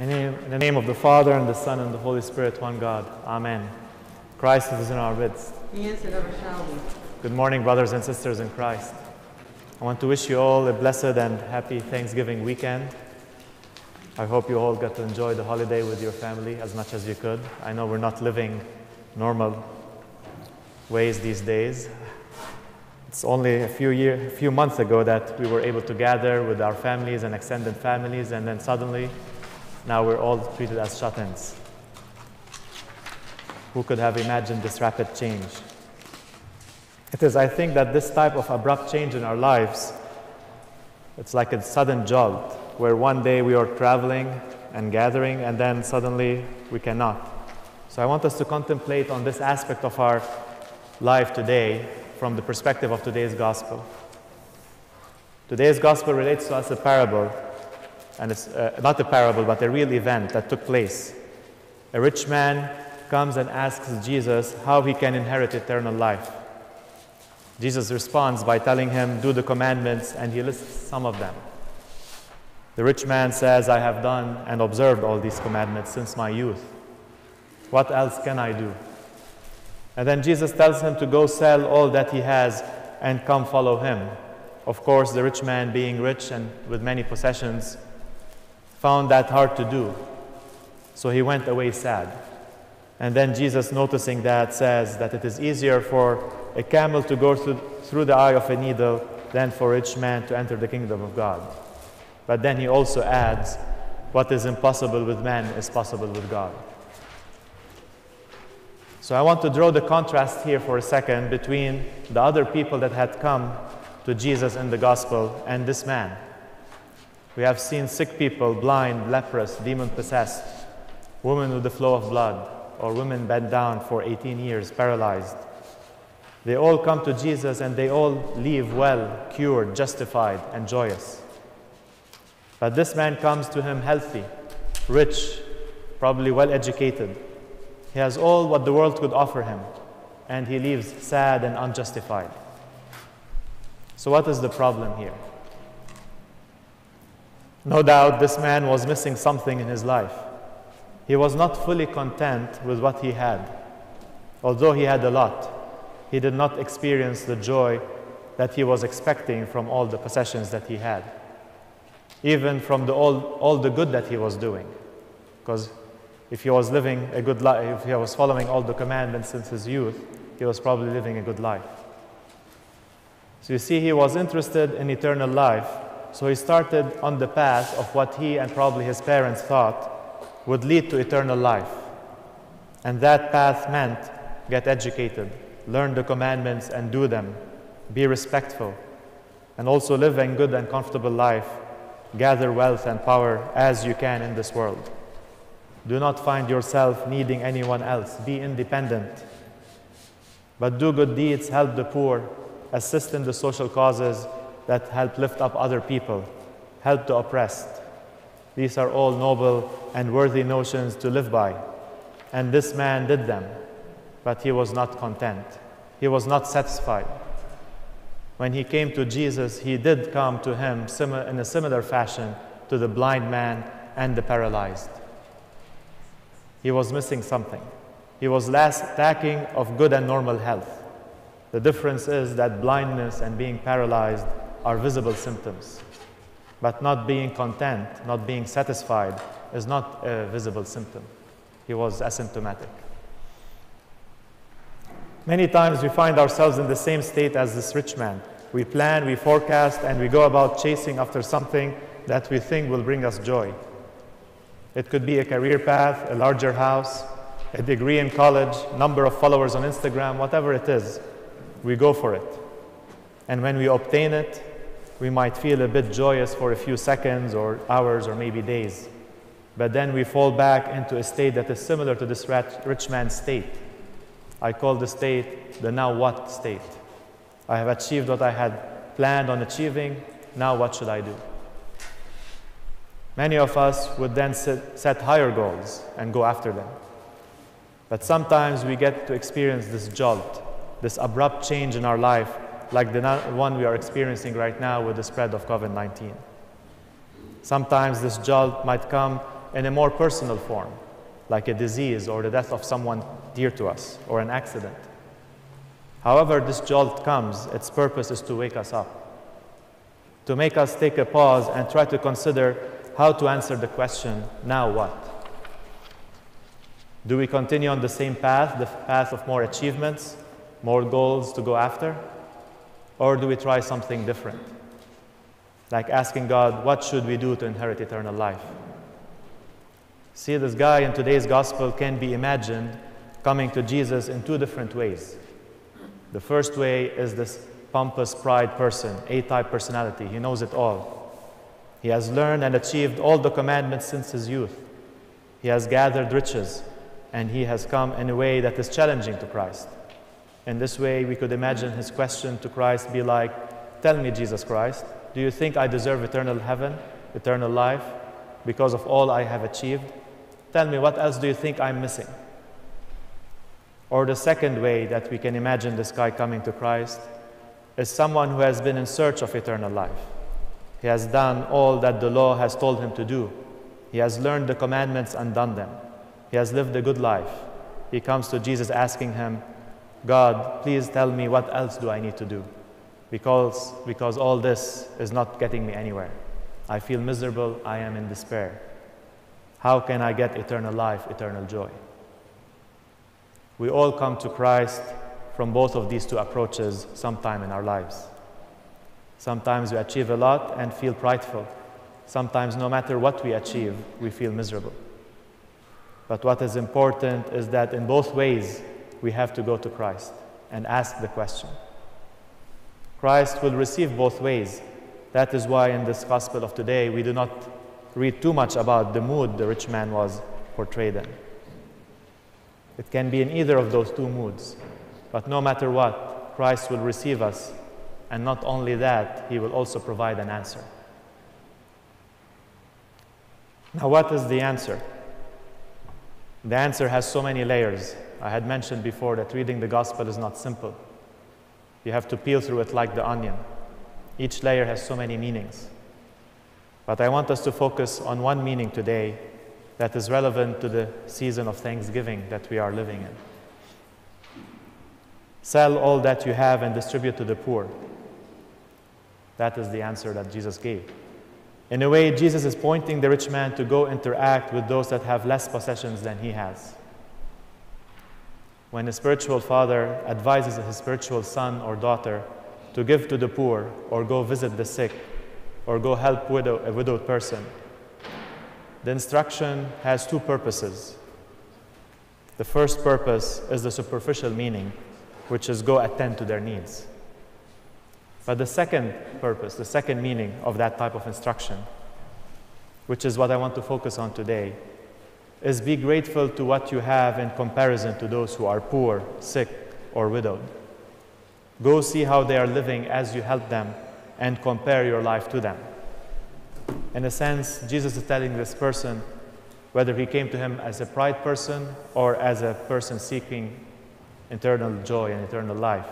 In the name- in the name of the Father, and the Son, and the Holy Spirit, one God. Amen. Christ is in our midst. He is and ever shall be. Good morning, brothers and sisters in Christ. I want to wish you all a blessed and happy Thanksgiving weekend. I hope you all got to enjoy the holiday with your family as much as you could. I know we're not living normal ways these days. It's only a few year, a few months ago that we were able to gather with our families and extended families, and then suddenly, now we're all treated as shut-ins. Who could have imagined this rapid change? It is, I think, that this type of abrupt change in our lives, it's like a sudden jolt, where one day we are traveling and gathering, and then suddenly we cannot. So I want us to contemplate on this aspect of our life today from the perspective of today's gospel. Today's gospel relates to us a parable, and it's uh, not a parable, but a real event that took place. A rich man comes and asks Jesus how he can inherit eternal life. Jesus responds by telling him, Do the commandments, and he lists some of them. The rich man says, I have done and observed all these commandments since my youth. What else can I do? And then Jesus tells him to go sell all that he has and come follow him. Of course, the rich man, being rich and with many possessions, found that hard to do. So he went away sad. And then Jesus, noticing that, says that it is easier for a camel to go through, through the eye of a needle than for a rich man to enter the kingdom of God. But then he also adds, What is impossible with man is possible with God. So I want to draw the contrast here for a second between the other people that had come to Jesus in the gospel and this man. We have seen sick people, blind, leprous, demon possessed, women with the flow of blood, or women bent down for 18 years, paralyzed. They all come to Jesus and they all leave well, cured, justified, and joyous. But this man comes to him healthy, rich, probably well educated. He has all what the world could offer him, and he leaves sad and unjustified. So, what is the problem here? No doubt this man was missing something in his life. He was not fully content with what he had. Although he had a lot, he did not experience the joy that he was expecting from all the possessions that he had, even from the, all, all the good that he was doing. Because if he was living a good life, if he was following all the commandments since his youth, he was probably living a good life. So you see, he was interested in eternal life, so he started on the path of what he and probably his parents thought would lead to eternal life. And that path meant get educated, learn the commandments and do them, be respectful, and also live a good and comfortable life, gather wealth and power as you can in this world. Do not find yourself needing anyone else. Be independent. But do good deeds, help the poor, assist in the social causes that help lift up other people, help the oppressed. These are all noble and worthy notions to live by. And this man did them, but he was not content. He was not satisfied. When he came to Jesus, he did come to him in a similar fashion to the blind man and the paralyzed. He was missing something. He was less lacking of good and normal health. The difference is that blindness and being paralyzed are visible symptoms. But not being content, not being satisfied, is not a visible symptom. He was asymptomatic. Many times we find ourselves in the same state as this rich man. We plan, we forecast, and we go about chasing after something that we think will bring us joy. It could be a career path, a larger house, a degree in college, number of followers on Instagram, whatever it is. We go for it. And when we obtain it, we might feel a bit joyous for a few seconds or hours or maybe days. But then we fall back into a state that is similar to this rich man's state. I call the state the now what state. I have achieved what I had planned on achieving. Now what should I do? Many of us would then set, set higher goals and go after them. But sometimes we get to experience this jolt, this abrupt change in our life, like the one we are experiencing right now with the spread of COVID 19. Sometimes this jolt might come in a more personal form, like a disease or the death of someone dear to us or an accident. However, this jolt comes, its purpose is to wake us up, to make us take a pause and try to consider how to answer the question now what? Do we continue on the same path, the path of more achievements, more goals to go after? Or do we try something different? Like asking God, what should we do to inherit eternal life? See, this guy in today's gospel can be imagined coming to Jesus in two different ways. The first way is this pompous pride person, A type personality. He knows it all. He has learned and achieved all the commandments since his youth. He has gathered riches, and he has come in a way that is challenging to Christ. In this way, we could imagine his question to Christ be like, Tell me, Jesus Christ, do you think I deserve eternal heaven, eternal life, because of all I have achieved? Tell me, what else do you think I'm missing? Or the second way that we can imagine this guy coming to Christ is someone who has been in search of eternal life. He has done all that the law has told him to do. He has learned the commandments and done them. He has lived a good life. He comes to Jesus asking him, God, please tell me what else do I need to do? Because, because all this is not getting me anywhere. I feel miserable. I am in despair. How can I get eternal life, eternal joy? We all come to Christ from both of these two approaches sometime in our lives. Sometimes we achieve a lot and feel prideful. Sometimes, no matter what we achieve, we feel miserable. But what is important is that in both ways, we have to go to Christ and ask the question. Christ will receive both ways. That is why in this gospel of today, we do not read too much about the mood the rich man was portrayed in. It can be in either of those two moods. But no matter what, Christ will receive us. And not only that, He will also provide an answer. Now, what is the answer? The answer has so many layers. I had mentioned before that reading the gospel is not simple. You have to peel through it like the onion. Each layer has so many meanings. But I want us to focus on one meaning today that is relevant to the season of Thanksgiving that we are living in. Sell all that you have and distribute to the poor. That is the answer that Jesus gave. In a way, Jesus is pointing the rich man to go interact with those that have less possessions than he has. When a spiritual father advises his spiritual son or daughter to give to the poor, or go visit the sick, or go help widow, a widowed person, the instruction has two purposes. The first purpose is the superficial meaning, which is go attend to their needs. But the second purpose, the second meaning of that type of instruction, which is what I want to focus on today, is be grateful to what you have in comparison to those who are poor, sick, or widowed. Go see how they are living as you help them and compare your life to them. In a sense, Jesus is telling this person, whether he came to him as a pride person or as a person seeking eternal joy and eternal life.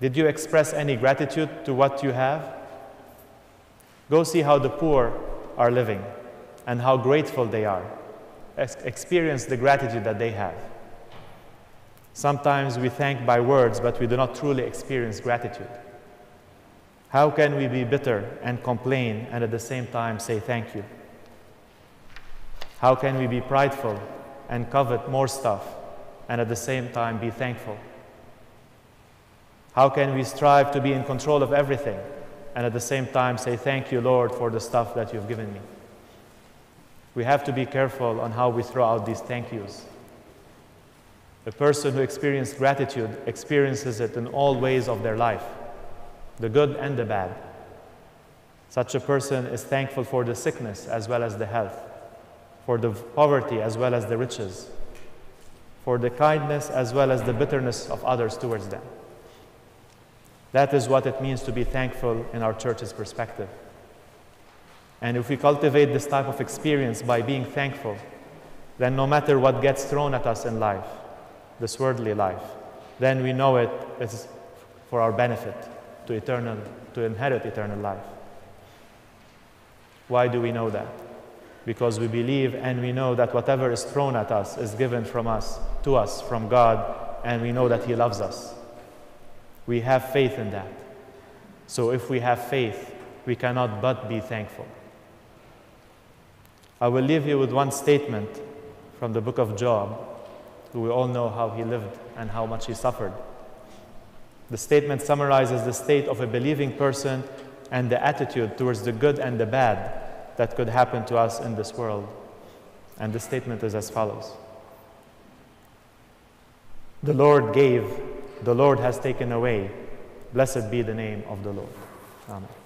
Did you express any gratitude to what you have? Go see how the poor are living and how grateful they are. Ex- experience the gratitude that they have. Sometimes we thank by words, but we do not truly experience gratitude. How can we be bitter and complain and at the same time say thank you? How can we be prideful and covet more stuff and at the same time be thankful? How can we strive to be in control of everything and at the same time say thank you, Lord, for the stuff that you've given me? We have to be careful on how we throw out these thank yous. A person who experiences gratitude experiences it in all ways of their life the good and the bad. Such a person is thankful for the sickness as well as the health, for the poverty as well as the riches, for the kindness as well as the bitterness of others towards them. That is what it means to be thankful in our church's perspective. And if we cultivate this type of experience by being thankful, then no matter what gets thrown at us in life, this worldly life, then we know it is for our benefit to eternal to inherit eternal life. Why do we know that? because we believe and we know that whatever is thrown at us is given from us, to us, from God, and we know that He loves us. We have faith in that. So if we have faith, we cannot but be thankful. I will leave you with one statement from the book of Job, who we all know how he lived and how much he suffered. The statement summarizes the state of a believing person and the attitude towards the good and the bad that could happen to us in this world. And the statement is as follows The Lord gave, the Lord has taken away. Blessed be the name of the Lord. Amen.